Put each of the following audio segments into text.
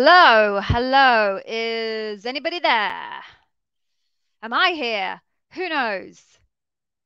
Hello, hello. Is anybody there? Am I here? Who knows?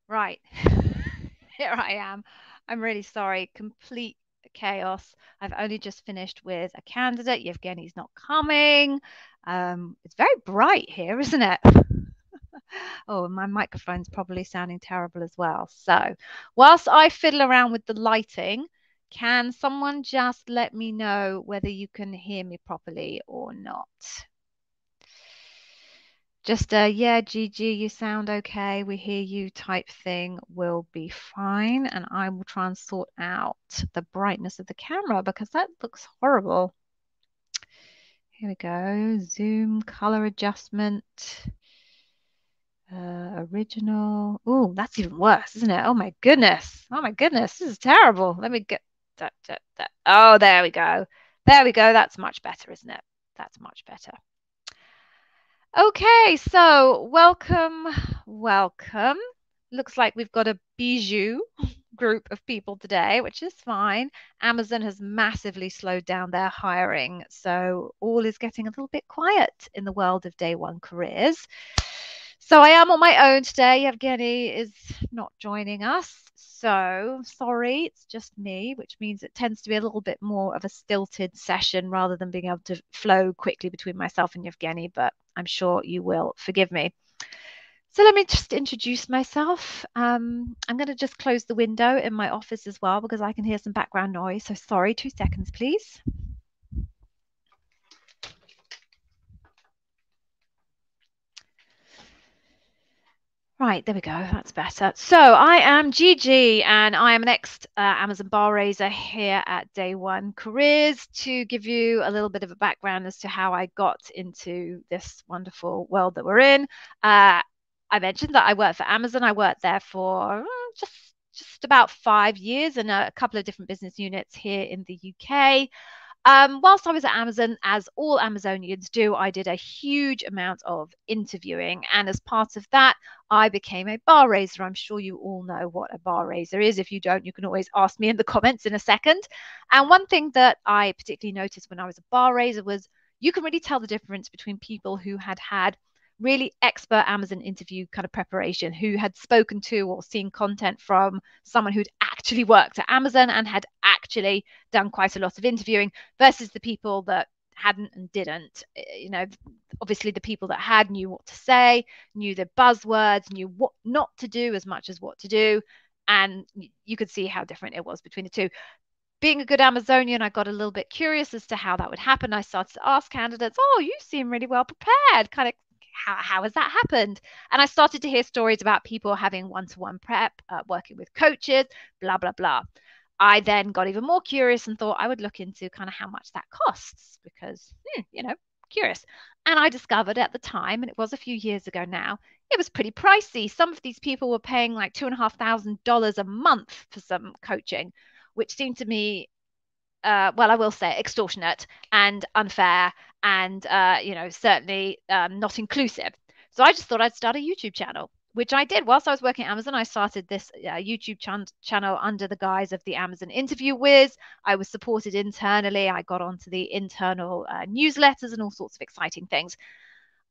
Right. Here I am. I'm really sorry. Complete chaos. I've only just finished with a candidate. Yevgeny's not coming. Um, it's very bright here, isn't it? oh, my microphone's probably sounding terrible as well. So, whilst I fiddle around with the lighting, can someone just let me know whether you can hear me properly or not? Just a yeah, Gigi, you sound okay. We hear you type thing will be fine. And I will try and sort out the brightness of the camera because that looks horrible. Here we go. Zoom color adjustment. Uh, original. Oh, that's even worse, isn't it? Oh my goodness. Oh my goodness. This is terrible. Let me get that, that, that. Oh, there we go. There we go. That's much better, isn't it? That's much better. Okay, so welcome, welcome. Looks like we've got a bijou group of people today, which is fine. Amazon has massively slowed down their hiring, so all is getting a little bit quiet in the world of day one careers. So I am on my own today. Evgeny is not joining us. So sorry, it's just me, which means it tends to be a little bit more of a stilted session rather than being able to flow quickly between myself and Evgeny, but I'm sure you will forgive me. So let me just introduce myself. Um, I'm going to just close the window in my office as well because I can hear some background noise. So sorry, two seconds, please. Right, there we go. That's better. So I am Gigi and I am an ex uh, Amazon bar raiser here at Day One Careers to give you a little bit of a background as to how I got into this wonderful world that we're in. Uh, I mentioned that I work for Amazon. I worked there for uh, just just about five years in a couple of different business units here in the UK. Um, whilst I was at Amazon, as all Amazonians do, I did a huge amount of interviewing. And as part of that, I became a bar raiser. I'm sure you all know what a bar raiser is. If you don't, you can always ask me in the comments in a second. And one thing that I particularly noticed when I was a bar raiser was you can really tell the difference between people who had had really expert Amazon interview kind of preparation who had spoken to or seen content from someone who'd actually worked at Amazon and had actually done quite a lot of interviewing versus the people that hadn't and didn't. Eh, you know, obviously the people that had knew what to say, knew the buzzwords, knew what not to do as much as what to do. And you could see how different it was between the two being a good Amazonian, I got a little bit curious as to how that would happen. I started to ask candidates, Oh, you seem really well prepared, kind of how, how has that happened? And I started to hear stories about people having one to one prep, uh, working with coaches, blah, blah, blah. I then got even more curious and thought I would look into kind of how much that costs because, hmm, you know, curious. And I discovered at the time, and it was a few years ago now, it was pretty pricey. Some of these people were paying like two and a half thousand dollars a month for some coaching, which seemed to me uh, well, I will say extortionate and unfair and, uh, you know, certainly um, not inclusive. So I just thought I'd start a YouTube channel, which I did. Whilst I was working at Amazon, I started this uh, YouTube ch- channel under the guise of the Amazon Interview Whizz. I was supported internally. I got onto the internal uh, newsletters and all sorts of exciting things.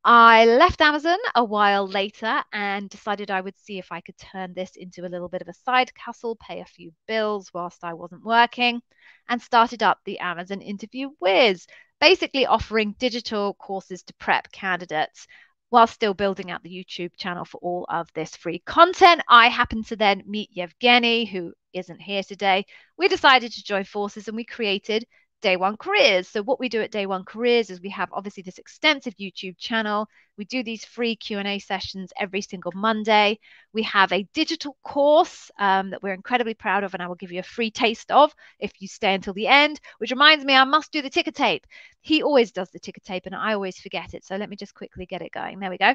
I left Amazon a while later and decided I would see if I could turn this into a little bit of a side hustle, pay a few bills whilst I wasn't working, and started up the Amazon Interview Whizz, basically offering digital courses to prep candidates while still building out the YouTube channel for all of this free content. I happened to then meet Yevgeny, who isn't here today. We decided to join forces and we created Day One Careers. So what we do at Day One Careers is we have obviously this extensive YouTube channel. We do these free Q&A sessions every single Monday. We have a digital course um, that we're incredibly proud of and I will give you a free taste of if you stay until the end, which reminds me I must do the ticker tape. He always does the ticker tape and I always forget it. So let me just quickly get it going. There we go.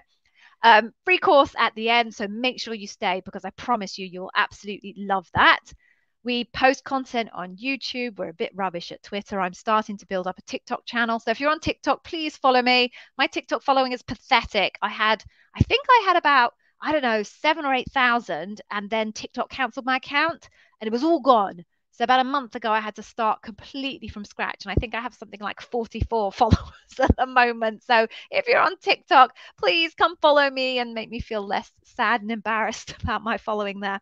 Um, free course at the end. So make sure you stay because I promise you, you'll absolutely love that. We post content on YouTube. We're a bit rubbish at Twitter. I'm starting to build up a TikTok channel. So if you're on TikTok, please follow me. My TikTok following is pathetic. I had, I think I had about, I don't know, seven or 8,000, and then TikTok canceled my account and it was all gone. So about a month ago, I had to start completely from scratch. And I think I have something like 44 followers at the moment. So if you're on TikTok, please come follow me and make me feel less sad and embarrassed about my following there.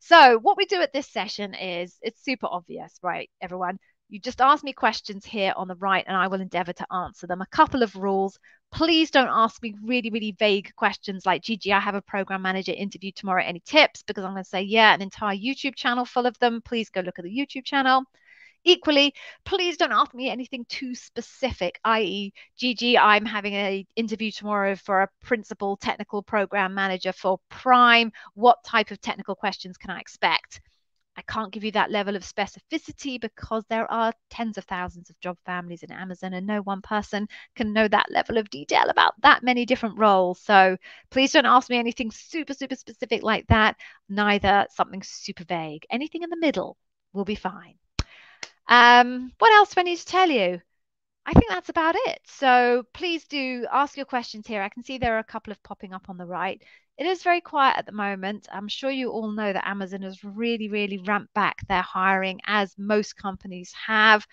So what we do at this session is it's super obvious, right, everyone? You just ask me questions here on the right and I will endeavor to answer them. A couple of rules. Please don't ask me really, really vague questions like, Gigi, I have a program manager interview tomorrow. Any tips? Because I'm going to say, yeah, an entire YouTube channel full of them. Please go look at the YouTube channel. Equally, please don't ask me anything too specific, i.e., Gigi, I'm having an interview tomorrow for a principal technical program manager for Prime. What type of technical questions can I expect? I can't give you that level of specificity because there are tens of thousands of job families in Amazon, and no one person can know that level of detail about that many different roles. So please don't ask me anything super, super specific like that, neither something super vague. Anything in the middle will be fine. Um, what else do I need to tell you? I think that's about it. So please do ask your questions here. I can see there are a couple of popping up on the right. It is very quiet at the moment. I'm sure you all know that Amazon has really, really ramped back their hiring as most companies have.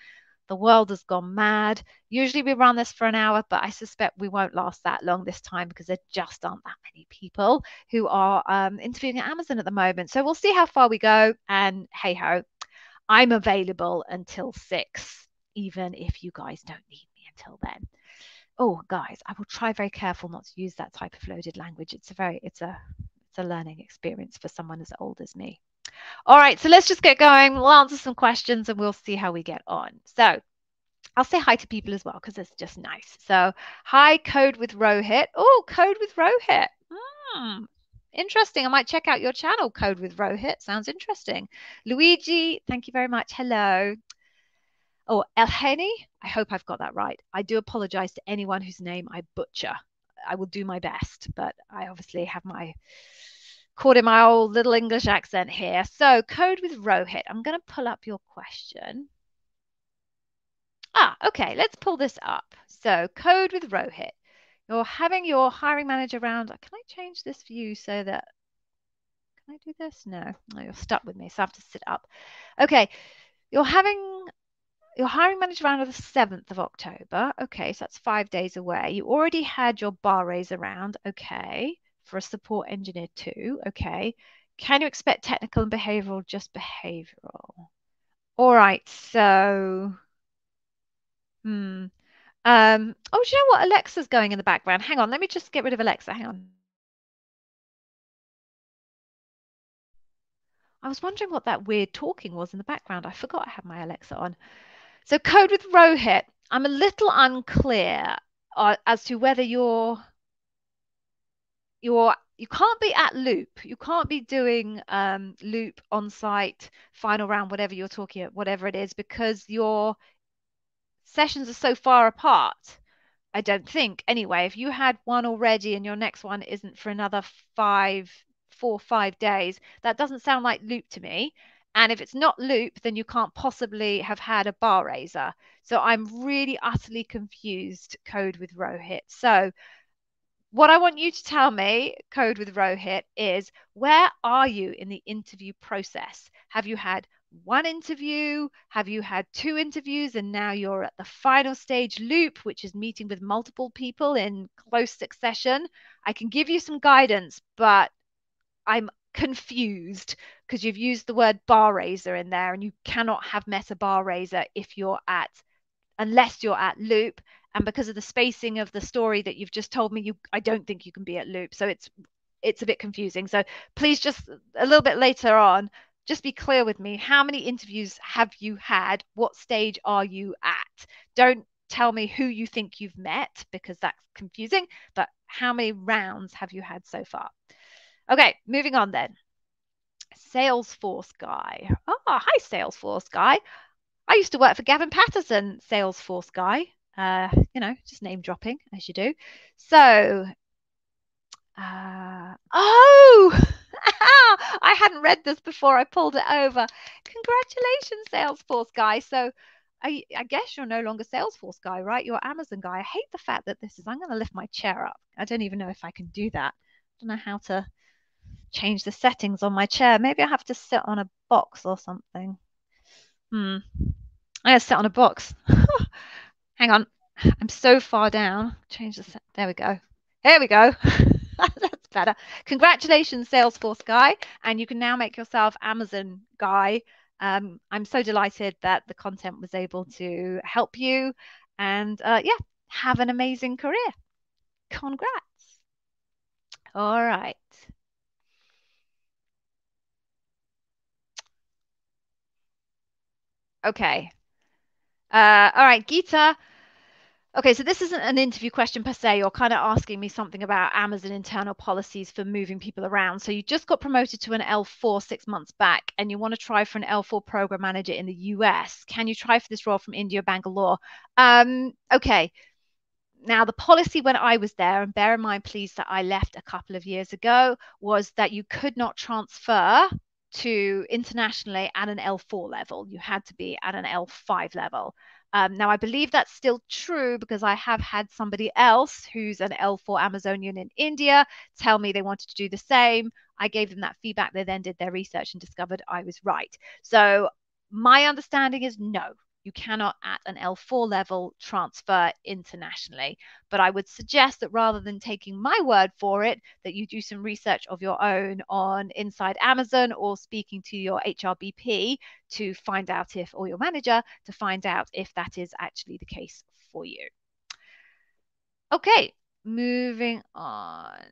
The world has gone mad. Usually we run this for an hour, but I suspect we won't last that long this time because there just aren't that many people who are um, interviewing at Amazon at the moment. So we'll see how far we go. And hey ho, I'm available until six, even if you guys don't need me until then oh guys i will try very careful not to use that type of loaded language it's a very it's a it's a learning experience for someone as old as me all right so let's just get going we'll answer some questions and we'll see how we get on so I'll say hi to people as well because it's just nice. So, hi, Code with Rohit. Oh, Code with Rohit. Hmm, interesting. I might check out your channel, Code with Rohit. Sounds interesting. Luigi, thank you very much. Hello. Oh, Elheni, I hope I've got that right. I do apologize to anyone whose name I butcher. I will do my best, but I obviously have my caught in my old little English accent here. So, code with Rohit. I'm going to pull up your question. Ah, okay, let's pull this up. So, code with Rohit. You're having your hiring manager round. Can I change this view so that can I do this? No, no, you're stuck with me, so I have to sit up. Okay, you're having your hiring manager round on the 7th of October. Okay, so that's five days away. You already had your bar raiser round. Okay, for a support engineer too. Okay. Can you expect technical and behavioral, just behavioral? All right, so, hmm. Um, oh, do you know what? Alexa's going in the background. Hang on, let me just get rid of Alexa. Hang on. I was wondering what that weird talking was in the background. I forgot I had my Alexa on. So code with Rohit, I'm a little unclear uh, as to whether you're you're you can't be at loop. You can't be doing um, loop on site, final round, whatever you're talking about, whatever it is, because your sessions are so far apart. I don't think. Anyway, if you had one already and your next one isn't for another five, four, five days, that doesn't sound like loop to me. And if it's not loop, then you can't possibly have had a bar raiser. So I'm really utterly confused code with Rohit. So what I want you to tell me, code with Rohit, is where are you in the interview process? Have you had one interview? Have you had two interviews and now you're at the final stage loop, which is meeting with multiple people in close succession? I can give you some guidance, but I'm confused because you've used the word bar raiser in there and you cannot have meta bar raiser if you're at unless you're at loop and because of the spacing of the story that you've just told me you I don't think you can be at loop so it's it's a bit confusing so please just a little bit later on just be clear with me how many interviews have you had what stage are you at don't tell me who you think you've met because that's confusing but how many rounds have you had so far Okay, moving on then. Salesforce guy. Oh, hi, Salesforce guy. I used to work for Gavin Patterson, Salesforce guy. Uh, you know, just name dropping as you do. So, uh, oh, I hadn't read this before I pulled it over. Congratulations, Salesforce guy. So, I, I, guess you're no longer Salesforce guy, right? You're Amazon guy. I hate the fact that this is, I'm going to lift my chair up. I don't even know if I can do that. I don't know how to change the settings on my chair. Maybe I have to sit on a box or something. Hmm. I gotta sit on a box. Hang on. I'm so far down. Change the. set. There we go. There we go. That's better. Congratulations, Salesforce guy. And you can now make yourself Amazon guy. Um, I'm so delighted that the content was able to help you. And uh, yeah, have an amazing career. Congrats. All right. Okay. Uh, all right, Geeta. Okay, so this isn't an interview question per se. You're kind of asking me something about Amazon internal policies for moving people around. So you just got promoted to an L4 six months back, and you want to try for an L4 program manager in the US. Can you try for this role from India, Bangalore? Um, okay. Now, the policy when I was there, and bear in mind, please, that I left a couple of years ago, was that you could not transfer to internationally at an L4 level. You had to be at an L5 level. Um, now, I believe that's still true because I have had somebody else who's an L4 Amazonian in India tell me they wanted to do the same. I gave them that feedback. They then did their research and discovered I was right. So, my understanding is no, you cannot at an L4 level transfer internationally. But I would suggest that rather than taking my word for it, that you do some research of your own on inside Amazon or speaking to your HRBP to find out if, or your manager to find out if that is actually the case for you. Okay, moving on.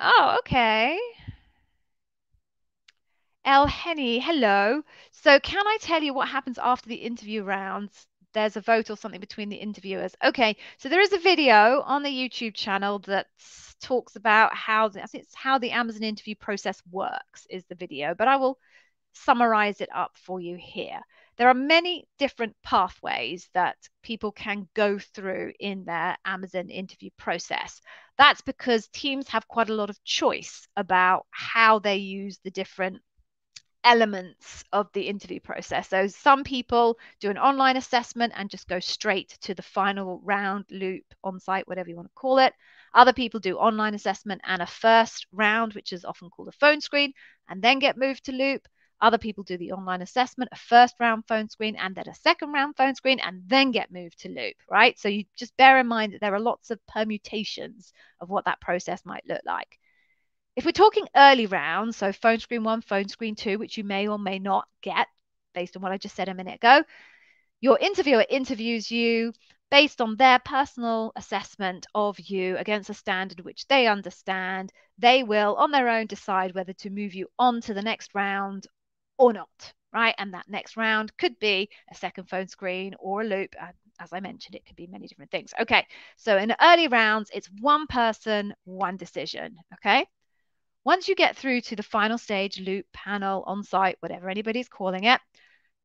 Oh, okay. El Henny, hello. So, can I tell you what happens after the interview rounds? There's a vote or something between the interviewers. Okay, so there is a video on the YouTube channel that talks about how the, it's how the Amazon interview process works. Is the video, but I will summarize it up for you here. There are many different pathways that people can go through in their Amazon interview process. That's because teams have quite a lot of choice about how they use the different elements of the interview process. So some people do an online assessment and just go straight to the final round loop on site, whatever you want to call it. Other people do online assessment and a first round, which is often called a phone screen, and then get moved to loop. Other people do the online assessment, a first round phone screen, and then a second round phone screen, and then get moved to loop, right? So you just bear in mind that there are lots of permutations of what that process might look like. If we're talking early rounds, so phone screen one, phone screen two, which you may or may not get based on what I just said a minute ago, your interviewer interviews you based on their personal assessment of you against a standard which they understand. They will, on their own, decide whether to move you on to the next round or not, right? And that next round could be a second phone screen or a loop. As I mentioned, it could be many different things. Okay, so in early rounds, it's one person, one decision. Okay. Once you get through to the final stage, loop, panel, on-site, whatever anybody's calling it,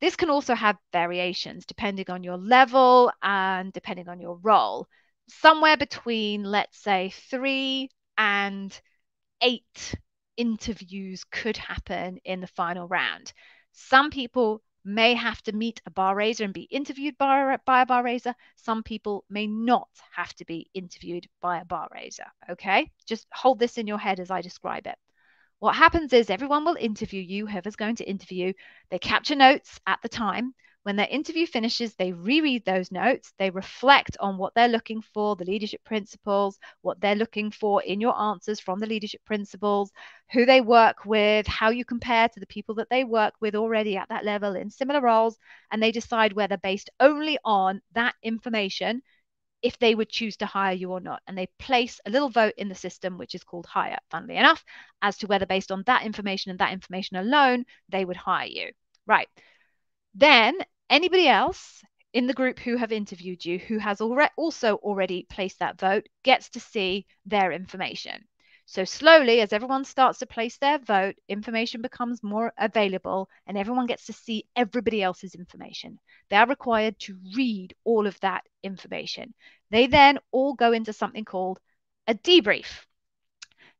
this can also have variations depending on your level and depending on your role. Somewhere between, let's say, three and eight interviews could happen in the final round. Some people may have to meet a bar raiser and be interviewed by, by a bar raiser. Some people may not have to be interviewed by a bar raiser. Okay, just hold this in your head as I describe it. What happens is everyone will interview you, whoever's going to interview. They capture notes at the time. When their interview finishes, they reread those notes. They reflect on what they're looking for, the leadership principles, what they're looking for in your answers from the leadership principles, who they work with, how you compare to the people that they work with already at that level in similar roles. And they decide whether, based only on that information, if they would choose to hire you or not. And they place a little vote in the system, which is called hire, funnily enough, as to whether, based on that information and that information alone, they would hire you. Right. Then anybody else in the group who have interviewed you who has also already placed that vote gets to see their information. So slowly, as everyone starts to place their vote, information becomes more available and everyone gets to see everybody else's information. They are required to read all of that information. They then all go into something called a debrief.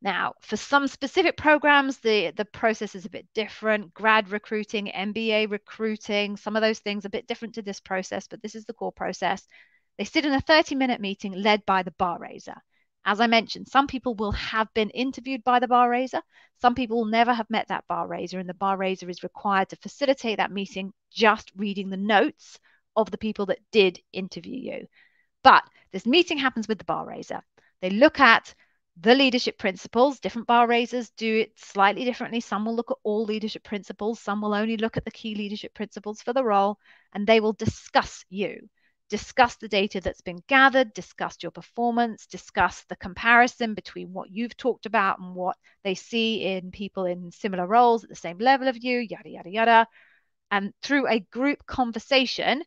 Now, for some specific programs, the, the process is a bit different. Grad recruiting, MBA recruiting, some of those things a bit different to this process, but this is the core process. They sit in a 30 minute meeting led by the bar raiser. As I mentioned, some people will have been interviewed by the bar raiser. Some people will never have met that bar raiser, and the bar raiser is required to facilitate that meeting just reading the notes of the people that did interview you. But this meeting happens with the bar raiser. They look at the leadership principles. Different bar raisers do it slightly differently. Some will look at all leadership principles, some will only look at the key leadership principles for the role, and they will discuss you. Discuss the data that's been gathered, discuss your performance, discuss the comparison between what you've talked about and what they see in people in similar roles at the same level of you, yada, yada, yada. And through a group conversation,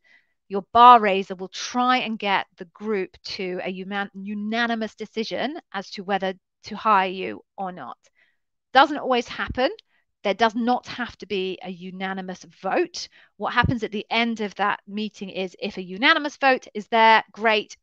your bar raiser will try and get the group to a unanimous decision as to whether to hire you or not. Doesn't always happen. There does not have to be a unanimous vote. What happens at the end of that meeting is if a unanimous vote is there, great,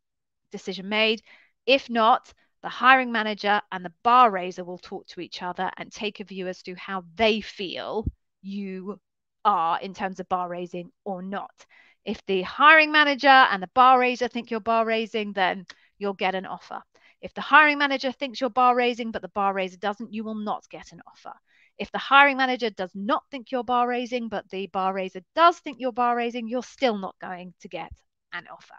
decision made. If not, the hiring manager and the bar raiser will talk to each other and take a view as to how they feel you are in terms of bar raising or not. If the hiring manager and the bar raiser think you're bar raising, then you'll get an offer. If the hiring manager thinks you're bar raising, but the bar raiser doesn't, you will not get an offer. If the hiring manager does not think you're bar raising, but the bar raiser does think you're bar raising, you're still not going to get an offer.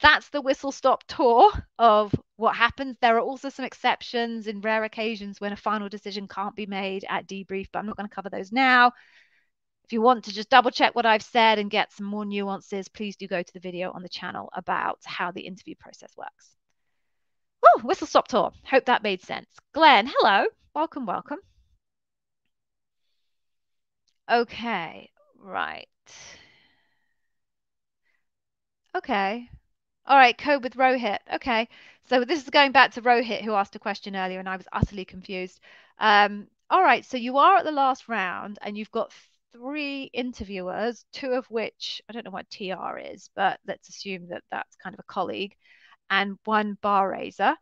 That's the whistle stop tour of what happens. There are also some exceptions in rare occasions when a final decision can't be made at debrief, but I'm not going to cover those now. If you want to just double check what I've said and get some more nuances, please do go to the video on the channel about how the interview process works. Oh, whistle stop tour. Hope that made sense. Glenn, hello. Welcome, welcome. Okay, right. Okay. All right, code with Rohit. Okay. So this is going back to Rohit, who asked a question earlier, and I was utterly confused. Um, all right, so you are at the last round, and you've got three interviewers, two of which I don't know what TR is, but let's assume that that's kind of a colleague, and one bar raiser,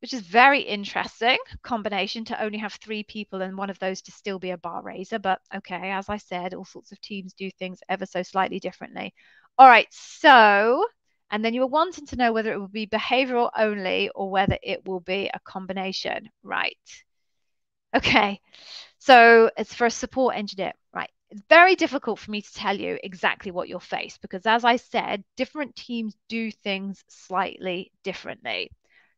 which is very interesting combination to only have three people and one of those to still be a bar raiser. But okay, as I said, all sorts of teams do things ever so slightly differently. All right, so and then you were wanting to know whether it will be behavioral only or whether it will be a combination, right? Okay, so it's for a support engineer? It's very difficult for me to tell you exactly what you'll face because, as I said, different teams do things slightly differently.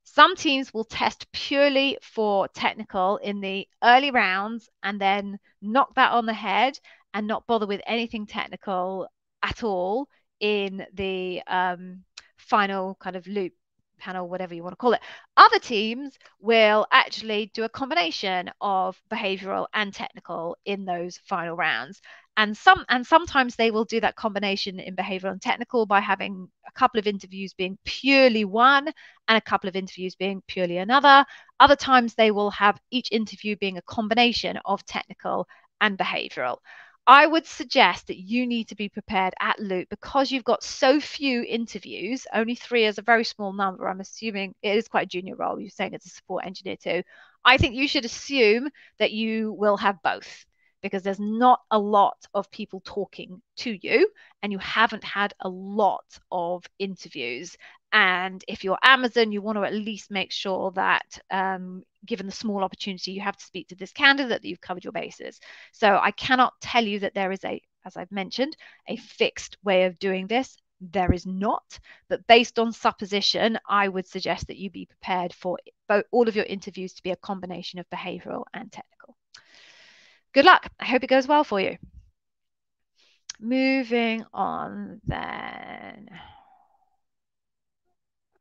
Some teams will test purely for technical in the early rounds and then knock that on the head and not bother with anything technical at all in the um, final kind of loop panel, whatever you want to call it. Other teams will actually do a combination of behavioral and technical in those final rounds. And some and sometimes they will do that combination in behavioral and technical by having a couple of interviews being purely one and a couple of interviews being purely another. Other times they will have each interview being a combination of technical and behavioral. I would suggest that you need to be prepared at Loop because you've got so few interviews. Only three is a very small number. I'm assuming it is quite a junior role. You're saying it's a support engineer too. I think you should assume that you will have both because there's not a lot of people talking to you and you haven't had a lot of interviews. And if you're Amazon, you want to at least make sure that, um, given the small opportunity you have to speak to this candidate, that you've covered your bases. So I cannot tell you that there is a, as I've mentioned, a fixed way of doing this. There is not, but based on supposition, I would suggest that you be prepared for all of your interviews to be a combination of behavioral and technical. Good luck. I hope it goes well for you. Moving on then.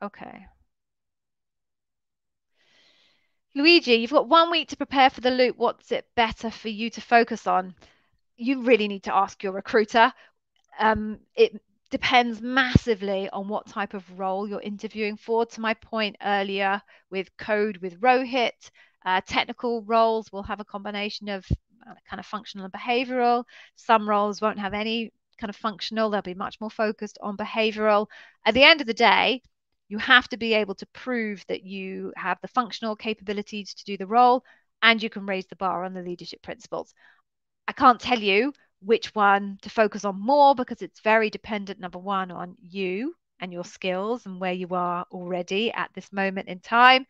Okay. Luigi, you've got one week to prepare for the loop. What's it better for you to focus on? You really need to ask your recruiter. Um, it depends massively on what type of role you're interviewing for. To my point earlier with code with Rohit, uh, technical roles will have a combination of kind of functional and behavioral. Some roles won't have any kind of functional, they'll be much more focused on behavioral. At the end of the day, you have to be able to prove that you have the functional capabilities to do the role and you can raise the bar on the leadership principles. I can't tell you which one to focus on more because it's very dependent, number one, on you and your skills and where you are already at this moment in time.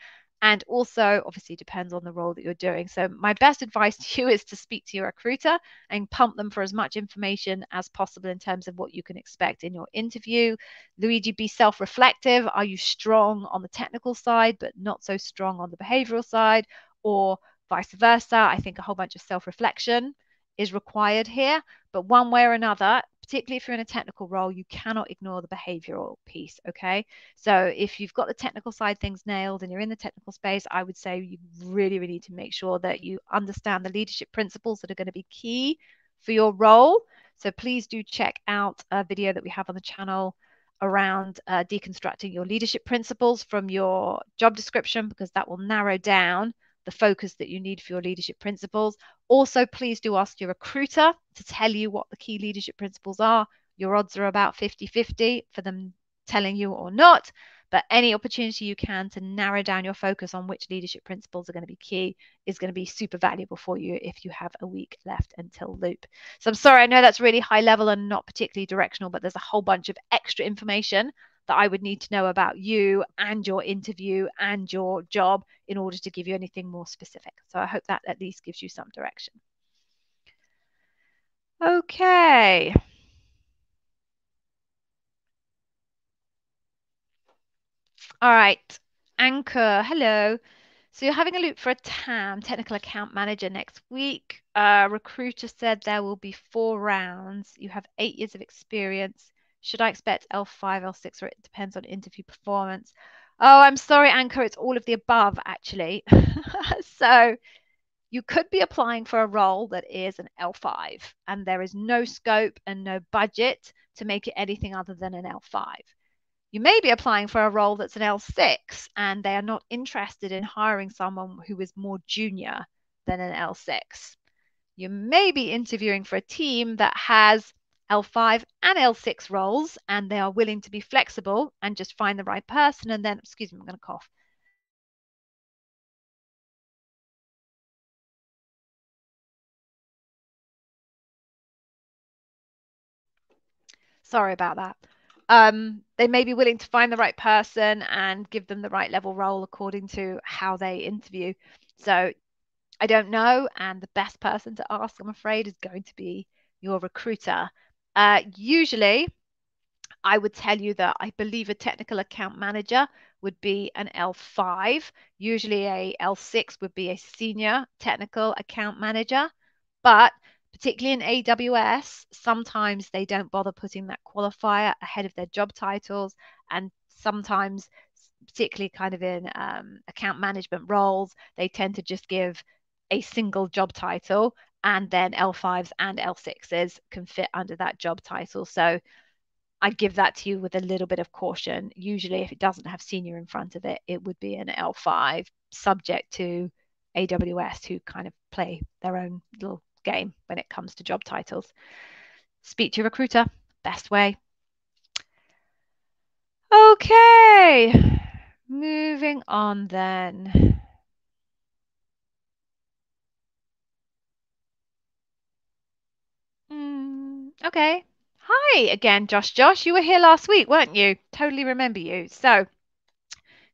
And also, obviously, depends on the role that you're doing. So, my best advice to you is to speak to your recruiter and pump them for as much information as possible in terms of what you can expect in your interview. Luigi, be self reflective. Are you strong on the technical side, but not so strong on the behavioral side? Or vice versa? I think a whole bunch of self reflection is required here. But one way or another, particularly if you're in a technical role, you cannot ignore the behavioral piece. Okay. So if you've got the technical side things nailed and you're in the technical space, I would say you really, really need to make sure that you understand the leadership principles that are going to be key for your role. So please do check out a video that we have on the channel around uh, deconstructing your leadership principles from your job description because that will narrow down the focus that you need for your leadership principles. Also, please do ask your recruiter to tell you what the key leadership principles are. Your odds are about 50 50 for them telling you or not. But any opportunity you can to narrow down your focus on which leadership principles are going to be key is going to be super valuable for you if you have a week left until loop. So I'm sorry, I know that's really high level and not particularly directional, but there's a whole bunch of extra information that I would need to know about you and your interview and your job in order to give you anything more specific. So I hope that at least gives you some direction. Okay. All right. Anchor, hello. So you're having a loop for a TAM, technical account manager, next week. Uh, recruiter said there will be four rounds. You have eight years of experience. Should I expect L5, L6, or it depends on interview performance? Oh, I'm sorry, Anchor. It's all of the above, actually. so you could be applying for a role that is an L5, and there is no scope and no budget to make it anything other than an L5. You may be applying for a role that's an L6, and they are not interested in hiring someone who is more junior than an L6. You may be interviewing for a team that has L5 and L6 roles, and they are willing to be flexible and just find the right person. And then, excuse me, I'm going to cough. Sorry about that. Um, they may be willing to find the right person and give them the right level role according to how they interview. So I don't know. And the best person to ask, I'm afraid, is going to be your recruiter. Uh, usually, I would tell you that I believe a technical account manager would be an L5. Usually, a L6 would be a senior technical account manager. But particularly in AWS, sometimes they don't bother putting that qualifier ahead of their job titles. And sometimes, particularly kind of in um, account management roles, they tend to just give a single job title and then L5s and L6s can fit under that job title. So I give that to you with a little bit of caution. Usually, if it doesn't have senior in front of it, it would be an L5 subject to AWS who kind of play their own little game when it comes to job titles. Speak to your recruiter, best way. Okay, moving on then. Mm, okay. Hi again, Josh. Josh, you were here last week, weren't you? Totally remember you. So,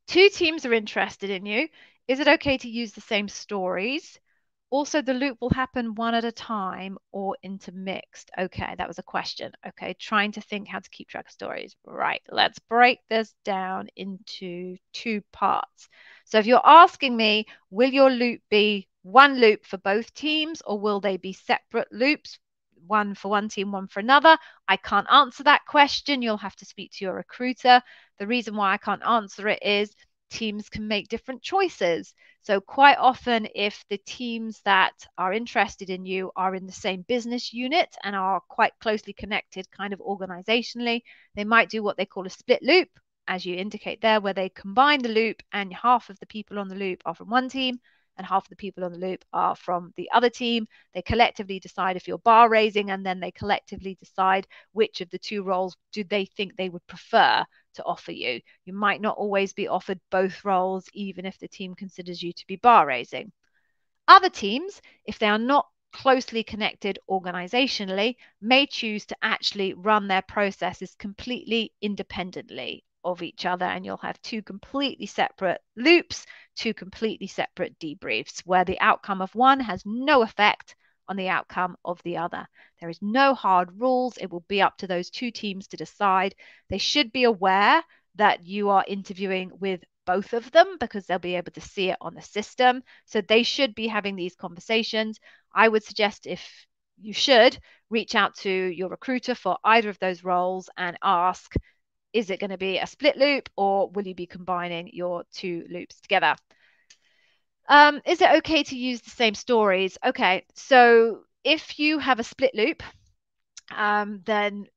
two teams are interested in you. Is it okay to use the same stories? Also, the loop will happen one at a time or intermixed. Okay, that was a question. Okay, trying to think how to keep track of stories. Right, let's break this down into two parts. So, if you're asking me, will your loop be one loop for both teams or will they be separate loops one for one team, one for another? I can't answer that question. You'll have to speak to your recruiter. The reason why I can't answer it is teams can make different choices. So, quite often, if the teams that are interested in you are in the same business unit and are quite closely connected, kind of organizationally, they might do what they call a split loop, as you indicate there, where they combine the loop and half of the people on the loop are from one team and half of the people on the loop are from the other team. They collectively decide if you're bar raising, and then they collectively decide which of the two roles do they think they would prefer to offer you. You might not always be offered both roles, even if the team considers you to be bar raising. Other teams, if they are not closely connected organizationally may choose to actually run their processes completely independently of each other and you'll have two completely separate loops, two completely separate debriefs where the outcome of one has no effect on the outcome of the other. There is no hard rules. It will be up to those two teams to decide. They should be aware that you are interviewing with both of them because they'll be able to see it on the system. So they should be having these conversations. I would suggest if you should reach out to your recruiter for either of those roles and ask is it going to be a split loop or will you be combining your two loops together? Um, is it okay to use the same stories? Okay, so if you have a split loop, um, then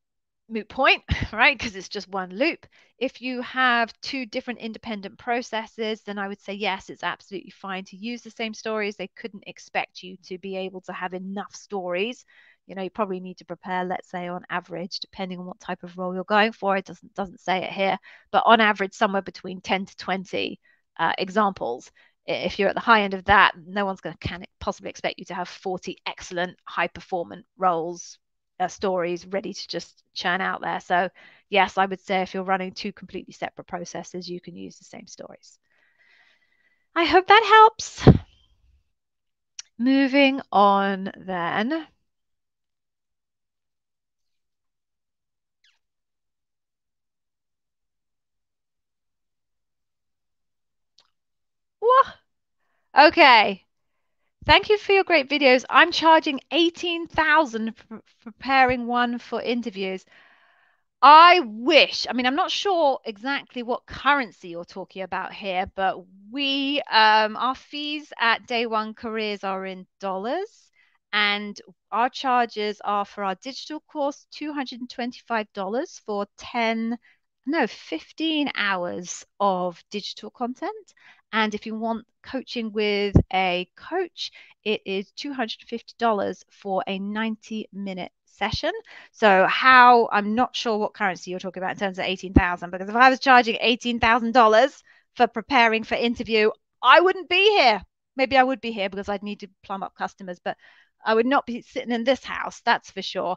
moot point, right? Because it's just one loop. If you have two different independent processes, then I would say yes, it's absolutely fine to use the same stories. They couldn't expect you to be able to have enough stories. You know, you probably need to prepare, let's say, on average, depending on what type of role you're going for. It doesn't doesn't say it here, but on average, somewhere between 10 to 20 uh, examples. If you're at the high end of that, no one's going to possibly expect you to have 40 excellent high performant roles uh, stories ready to just churn out there. So, yes, I would say if you're running two completely separate processes, you can use the same stories. I hope that helps. Moving on then. Okay. Thank you for your great videos. I'm charging 18,000 for preparing one for interviews. I wish, I mean, I'm not sure exactly what currency you're talking about here, but we, um, our fees at Day One Careers are in dollars, and our charges are for our digital course $225 for 10, no, 15 hours of digital content. And if you want coaching with a coach, it is $250 for a 90 minute session. So how I'm not sure what currency you're talking about in terms of 18,000 because if I was charging $18,000 for preparing for interview, I wouldn't be here. Maybe I would be here because I'd need to plumb up customers, but I would not be sitting in this house, that's for sure.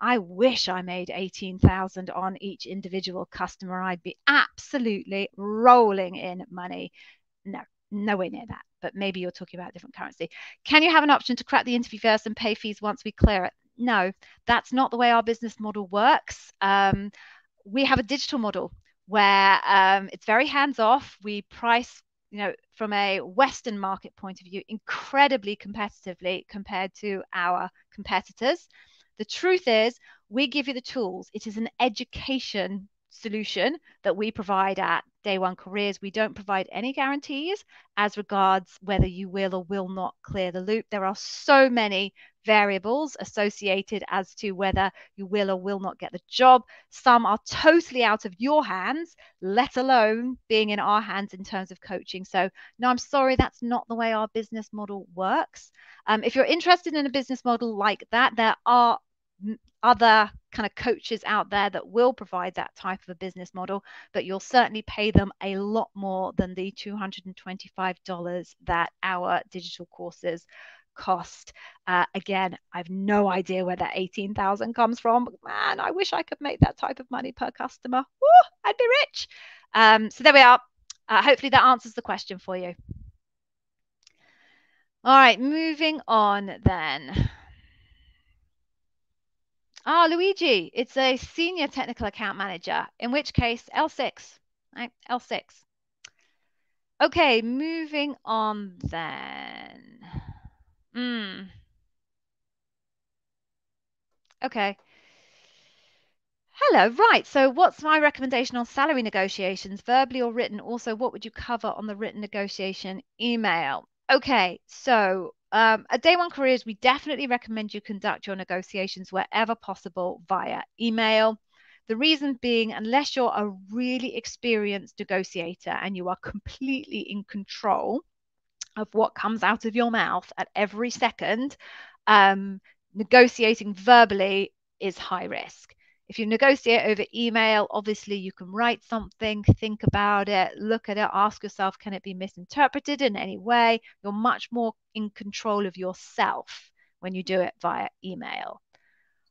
I wish I made 18,000 on each individual customer. I'd be absolutely rolling in money no, nowhere near that. But maybe you're talking about a different currency. Can you have an option to crack the interview first and pay fees once we clear it? No, that's not the way our business model works. Um, we have a digital model where um, it's very hands off. We price, you know, from a Western market point of view, incredibly competitively compared to our competitors. The truth is, we give you the tools. It is an education solution that we provide at Day One Careers. We don't provide any guarantees as regards whether you will or will not clear the loop. There are so many variables associated as to whether you will or will not get the job. Some are totally out of your hands, let alone being in our hands in terms of coaching. So, no, I'm sorry, that's not the way our business model works. Um, if you're interested in a business model like that, there are other kind of coaches out there that will provide that type of a business model, but you'll certainly pay them a lot more than the $225 that our digital courses cost. Uh, again, I have no idea where that 18,000 comes from. Man, I wish I could make that type of money per customer. Woo, I'd be rich. Um, so there we are. Uh, hopefully that answers the question for you. All right, moving on then. Ah, Luigi, it's a senior technical account manager, in which case L6, right? L6. Okay, moving on then. Mm. Okay. Hello, right. So, what's my recommendation on salary negotiations, verbally or written? Also, what would you cover on the written negotiation email? Okay, so um, at Day One Careers, we definitely recommend you conduct your negotiations wherever possible via email. The reason being, unless you're a really experienced negotiator and you are completely in control of what comes out of your mouth at every second, um, negotiating verbally is high risk. If you negotiate over email, obviously you can write something, think about it, look at it, ask yourself, can it be misinterpreted in any way? You're much more in control of yourself when you do it via email.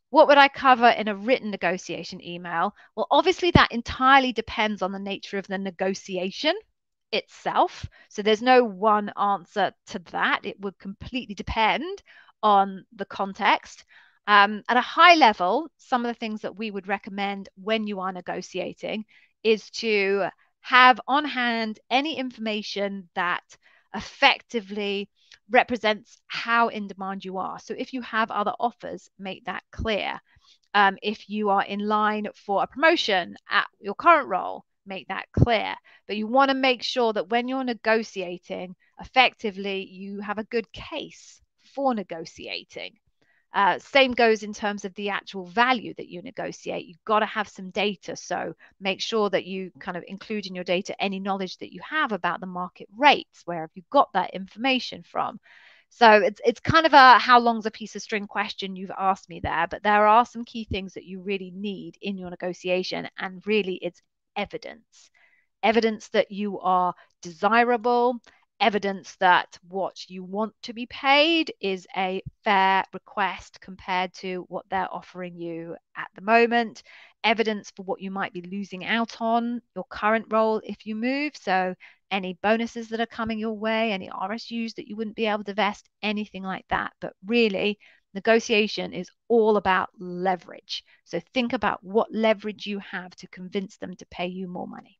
What would I cover in a written negotiation email? Well, obviously, that entirely depends on the nature of the negotiation itself. So there's no one answer to that. It would completely depend on the context. Um, at a high level, some of the things that we would recommend when you are negotiating is to have on hand any information that effectively represents how in demand you are. So if you have other offers, make that clear. Um, if you are in line for a promotion at your current role, make that clear. But you want to make sure that when you're negotiating, effectively, you have a good case for negotiating. Uh, same goes in terms of the actual value that you negotiate. You've got to have some data. So make sure that you kind of include in your data any knowledge that you have about the market rates. Where have you got that information from? So it's it's kind of a how long's a piece of string question you've asked me there, but there are some key things that you really need in your negotiation, and really it's evidence. Evidence that you are desirable, evidence that what you want to be paid is a fair request compared to what they're offering you at the moment, evidence for what you might be losing out on your current role if you move. So, any bonuses that are coming your way, any RSUs that you wouldn't be able to vest, anything like that. But really, negotiation is all about leverage. So, think about what leverage you have to convince them to pay you more money.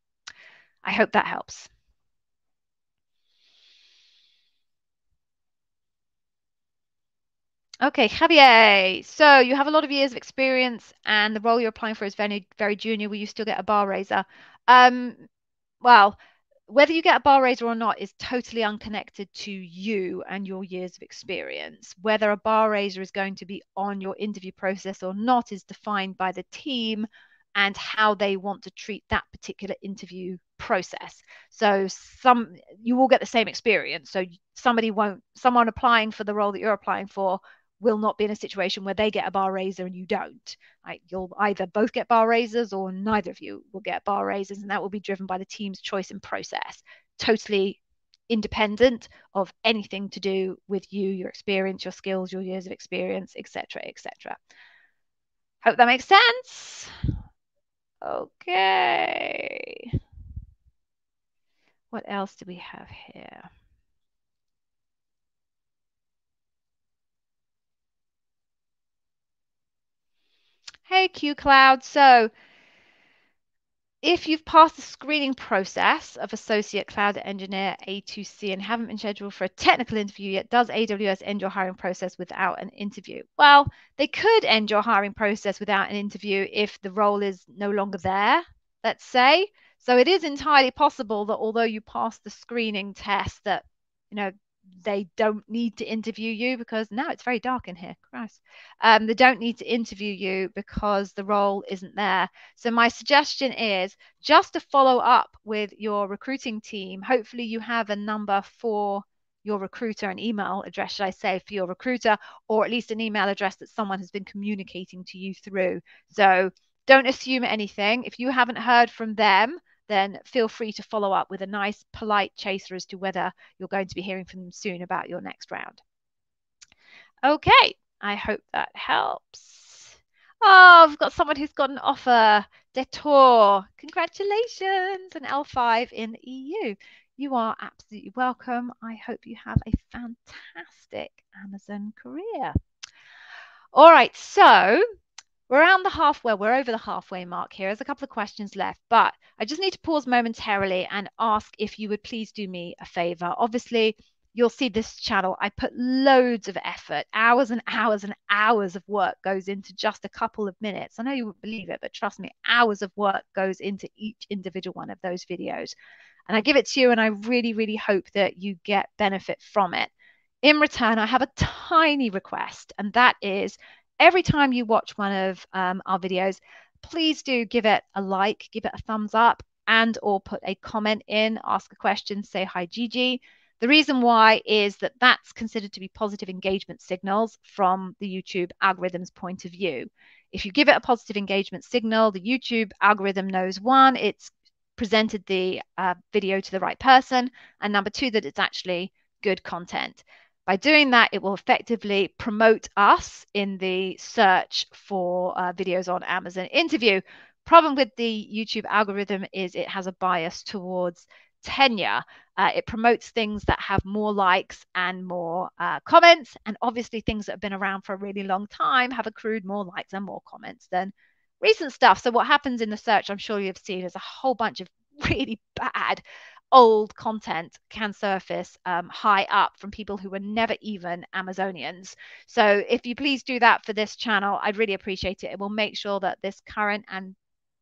I hope that helps. Okay, Javier. So you have a lot of years of experience, and the role you're applying for is very, very junior. Will you still get a bar raiser? Um, well, whether you get a bar raiser or not is totally unconnected to you and your years of experience. Whether a bar raiser is going to be on your interview process or not is defined by the team and how they want to treat that particular interview process. So some you will get the same experience. So somebody won't someone applying for the role that you're applying for will not be in a situation where they get a bar raiser and you don't. Right? You'll either both get bar raisers or neither of you will get bar raisers, and that will be driven by the team's choice and process. Totally independent of anything to do with you, your experience, your skills, your years of experience, etc., etc. Hope that makes sense. Okay. What else do we have here? Hey, Q Cloud. So, if you've passed the screening process of Associate Cloud Engineer A2C and haven't been scheduled for a technical interview yet, does AWS end your hiring process without an interview? Well, they could end your hiring process without an interview if the role is no longer there, let's say. So it is entirely possible that although you passed the screening test, that you know they don't need to interview you because now it's very dark in here. Christ. Um, they don't need to interview you because the role isn't there. So, my suggestion is just to follow up with your recruiting team. Hopefully, you have a number for your recruiter, an email address, should I say, for your recruiter, or at least an email address that someone has been communicating to you through. So, don't assume anything. If you haven't heard from them, then feel free to follow up with a nice, polite chaser as to whether you're going to be hearing from them soon about your next round. Okay, I hope that helps. Oh, I've got someone who's got an offer. Detour. Congratulations, an L5 in the EU. You are absolutely welcome. I hope you have a fantastic Amazon career. All right, so we're around the halfway, we're over the halfway mark here. There's a couple of questions left, but I just need to pause momentarily and ask if you would please do me a favor. Obviously, you'll see this channel. I put loads of effort, hours and hours and hours of work goes into just a couple of minutes. I know you wouldn't believe it, but trust me, hours of work goes into each individual one of those videos. And I give it to you, and I really, really hope that you get benefit from it. In return, I have a tiny request, and that is every time you watch one of um, our videos, please do give it a like, give it a thumbs up, and or put a comment in, ask a question, say hi, Gigi. The reason why is that that's considered to be positive engagement signals from the YouTube algorithm's point of view. If you give it a positive engagement signal, the YouTube algorithm knows one, it's presented the uh, video to the right person, and number two, that it's actually good content. By doing that, it will effectively promote us in the search for uh, videos on Amazon interview. Problem with the YouTube algorithm is it has a bias towards tenure. Uh, it promotes things that have more likes and more uh, comments. And obviously, things that have been around for a really long time have accrued more likes and more comments than recent stuff. So, what happens in the search, I'm sure you've seen, is a whole bunch of really bad old content can surface um, high up from people who were never even Amazonians. So if you please do that for this channel, I'd really appreciate it. It will make sure that this current and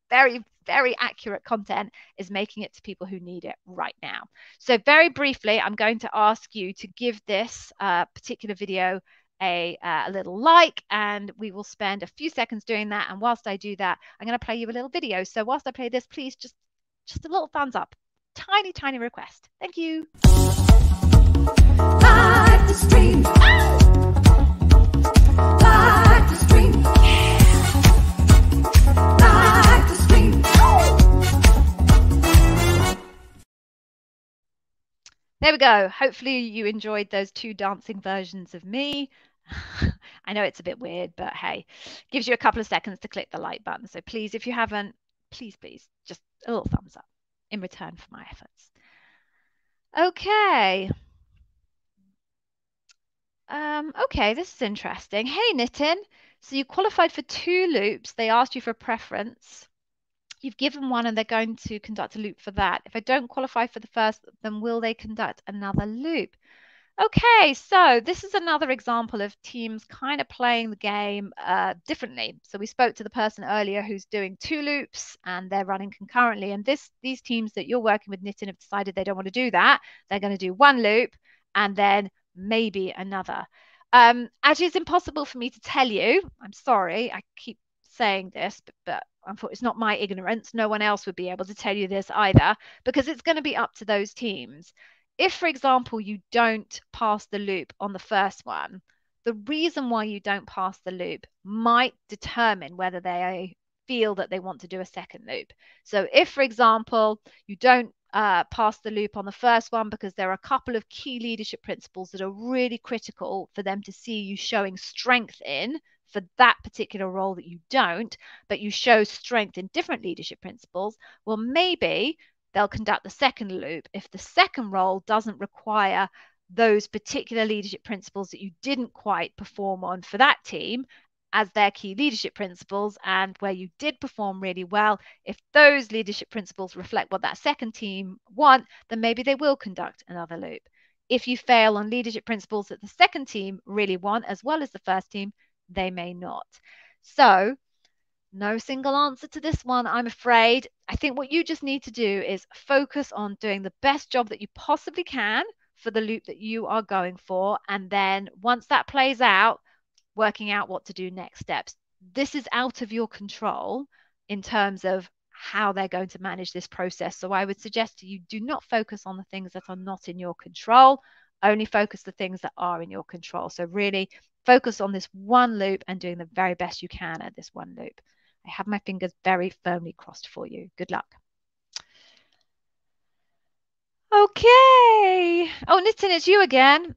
very, very accurate content is making it to people who need it right now. So very briefly, I'm going to ask you to give this uh, particular video a, uh, a, little like and we will spend a few seconds doing that and whilst I do that I'm going to play you a little video so whilst I play this please just just a little thumbs up tiny, tiny request. Thank you. There we go. Hopefully you enjoyed those two dancing versions of me. I know it's a bit weird, but hey, gives you a couple of seconds to click the like button. So please, if you haven't, please, please, just a little thumbs up in return for my efforts. Okay. Um, okay, this is interesting. Hey, Nitin. So you qualified for two loops. They asked you for a preference. You've given one and they're going to conduct a loop for that. If I don't qualify for the first, then will they conduct another loop? Okay, so this is another example of teams kind of playing the game uh, differently. So we spoke to the person earlier who's doing two loops and they're running concurrently. And this these teams that you're working with, Nitin, have decided they don't want to do that. They're going to do one loop and then maybe another. Um, actually, it's impossible for me to tell you. I'm sorry. I keep saying this, but, but it's not my ignorance. No one else would be able to tell you this either because it's going to be up to those teams if, for example, you don't pass the loop on the first one, the reason why you don't pass the loop might determine whether they feel that they want to do a second loop. So, if, for example, you don't uh, pass the loop on the first one because there are a couple of key leadership principles that are really critical for them to see you showing strength in for that particular role that you don't, but you show strength in different leadership principles, well, maybe they'll conduct the second loop if the second role doesn't require those particular leadership principles that you didn't quite perform on for that team as their key leadership principles and where you did perform really well. If those leadership principles reflect what that second team want then maybe they will conduct another loop. If you fail on leadership principles that the second team really want as well as the first team they may not. So no single answer to this one, I'm afraid. I think what you just need to do is focus on doing the best job that you possibly can for the loop that you are going for. And then once that plays out, working out what to do next steps. This is out of your control in terms of how they're going to manage this process. So I would suggest you do not focus on the things that are not in your control, only focus the things that are in your control. So really focus on this one loop and doing the very best you can at this one loop. I have my fingers very firmly crossed for you. Good luck. Okay. Oh, Nitin, it's you again.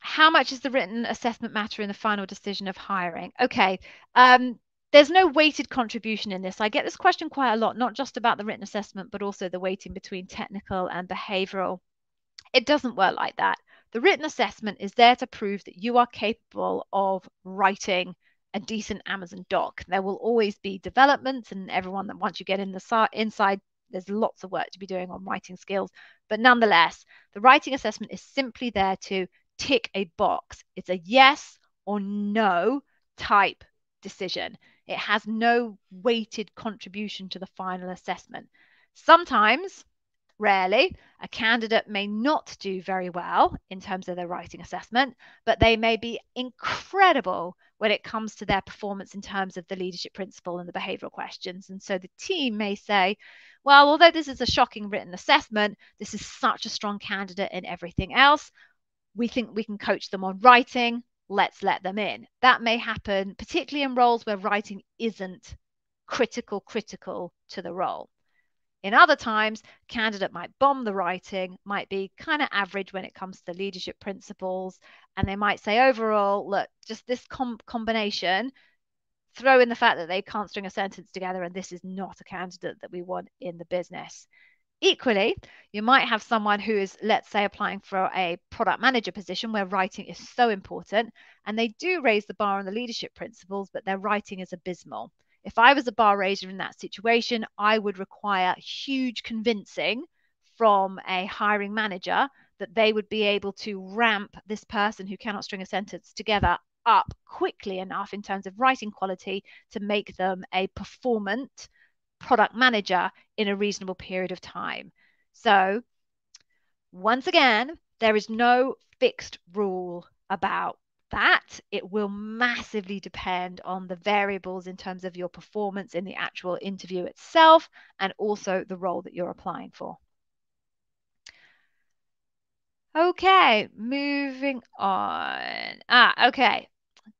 How much is the written assessment matter in the final decision of hiring? Okay. Um, there's no weighted contribution in this. I get this question quite a lot, not just about the written assessment, but also the weighting between technical and behavioral. It doesn't work like that. The written assessment is there to prove that you are capable of writing a decent Amazon doc. There will always be developments, and everyone that once you get in the inside, there's lots of work to be doing on writing skills. But nonetheless, the writing assessment is simply there to tick a box. It's a yes or no type decision. It has no weighted contribution to the final assessment. Sometimes Rarely, a candidate may not do very well in terms of their writing assessment, but they may be incredible when it comes to their performance in terms of the leadership principle and the behavioral questions. And so the team may say, well, although this is a shocking written assessment, this is such a strong candidate in everything else. We think we can coach them on writing. Let's let them in. That may happen, particularly in roles where writing isn't critical, critical to the role. In other times, candidate might bomb the writing, might be kind of average when it comes to the leadership principles, and they might say overall, look, just this com combination, throw in the fact that they can't string a sentence together, and this is not a candidate that we want in the business. Equally, you might have someone who is, let's say, applying for a product manager position where writing is so important, and they do raise the bar on the leadership principles, but their writing is abysmal. If I was a bar raiser in that situation, I would require huge convincing from a hiring manager that they would be able to ramp this person who cannot string a sentence together up quickly enough in terms of writing quality to make them a performant product manager in a reasonable period of time. So, once again, there is no fixed rule about that, it will massively depend on the variables in terms of your performance in the actual interview itself and also the role that you're applying for. Okay, moving on. Ah, okay.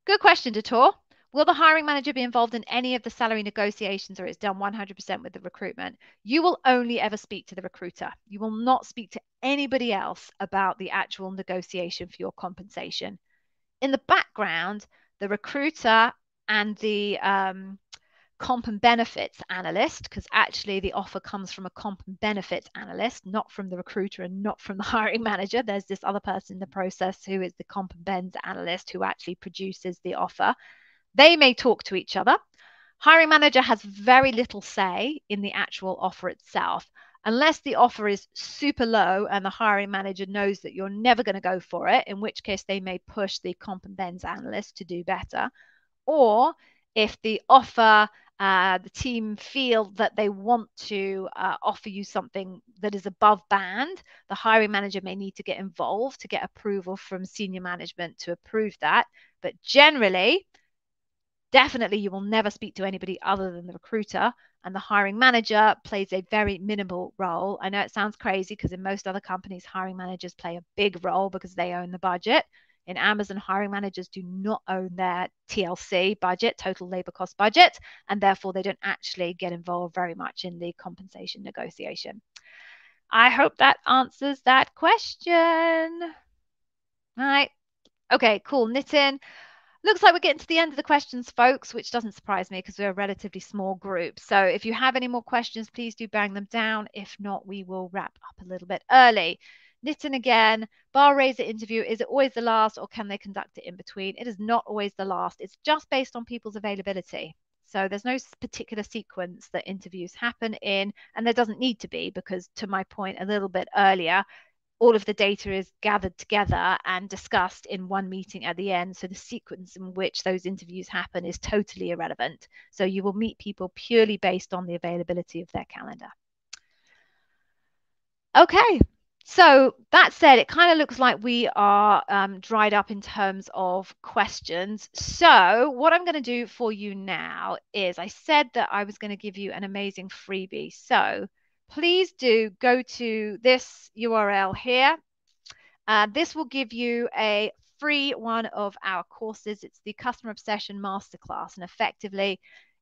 Good question, Detour. Will the hiring manager be involved in any of the salary negotiations or it's done 100% with the recruitment? You will only ever speak to the recruiter. You will not speak to anybody else about the actual negotiation for your compensation in the background, the recruiter and the um, comp and benefits analyst, because actually the offer comes from a comp and benefits analyst, not from the recruiter and not from the hiring manager. There's this other person in the process who is the comp and bens analyst who actually produces the offer. They may talk to each other. Hiring manager has very little say in the actual offer itself unless the offer is super low and the hiring manager knows that you're never going to go for it, in which case they may push the comp and bens analyst to do better. Or if the offer, uh, the team feel that they want to uh, offer you something that is above band, the hiring manager may need to get involved to get approval from senior management to approve that. But generally, definitely you will never speak to anybody other than the recruiter and the hiring manager plays a very minimal role. I know it sounds crazy because in most other companies, hiring managers play a big role because they own the budget. In Amazon, hiring managers do not own their TLC budget, total labor cost budget, and therefore they don't actually get involved very much in the compensation negotiation. I hope that answers that question. All right. Okay, cool. Nitin, Looks like we're getting to the end of the questions, folks, which doesn't surprise me because we're a relatively small group. So if you have any more questions, please do bang them down. If not, we will wrap up a little bit early. Nitin again, bar raiser interview, is it always the last or can they conduct it in between? It is not always the last. It's just based on people's availability. So there's no particular sequence that interviews happen in, and there doesn't need to be because to my point a little bit earlier, all of the data is gathered together and discussed in one meeting at the end. So the sequence in which those interviews happen is totally irrelevant. So you will meet people purely based on the availability of their calendar. Okay, so that said, it kind of looks like we are um, dried up in terms of questions. So what I'm going to do for you now is I said that I was going to give you an amazing freebie. So please do go to this URL here. Uh, this will give you a free one of our courses. It's the Customer Obsession Masterclass. And effectively,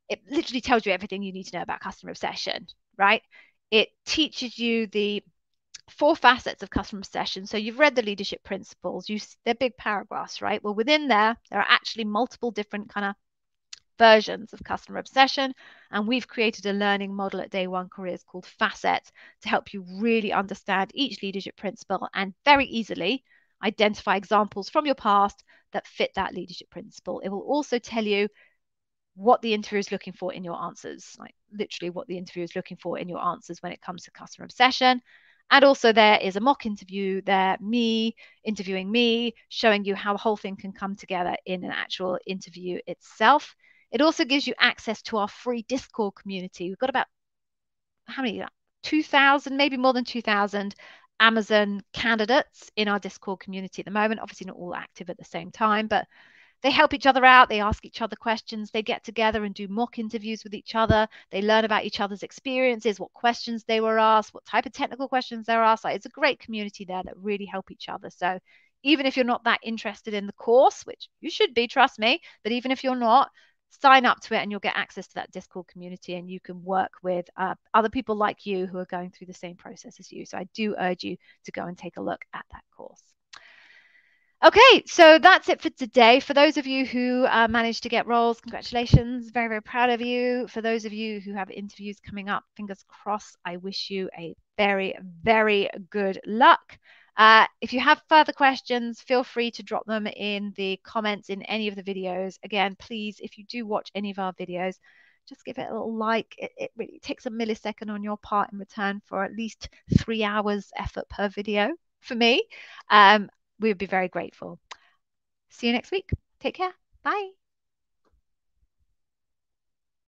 it literally tells you everything you need to know about customer obsession, right? It teaches you the four facets of customer obsession. So you've read the leadership principles. You they're big paragraphs, right? Well, within there, there are actually multiple different kind of versions of customer obsession. And we've created a learning model at Day One Careers called Facet to help you really understand each leadership principle and very easily identify examples from your past that fit that leadership principle. It will also tell you what the interviewer is looking for in your answers, like literally what the interviewer is looking for in your answers when it comes to customer obsession. And also, there is a mock interview there, me interviewing me, showing you how the whole thing can come together in an actual interview itself. It also gives you access to our free Discord community. We've got about how many? 2,000, maybe more than 2,000 Amazon candidates in our Discord community at the moment. Obviously, not all active at the same time, but they help each other out. They ask each other questions. They get together and do mock interviews with each other. They learn about each other's experiences, what questions they were asked, what type of technical questions they're asked. Like, it's a great community there that really help each other. So, even if you're not that interested in the course, which you should be, trust me, but even if you're not, sign up to it and you'll get access to that Discord community and you can work with uh, other people like you who are going through the same process as you. So I do urge you to go and take a look at that course. Okay, so that's it for today. For those of you who uh, managed to get roles, congratulations. Very, very proud of you. For those of you who have interviews coming up, fingers crossed, I wish you a very, very good luck. Uh, if you have further questions, feel free to drop them in the comments in any of the videos. Again, please, if you do watch any of our videos, just give it a little like. It, it really takes a millisecond on your part in return for at least three hours effort per video for me. Um, we would be very grateful. See you next week. Take care. Bye.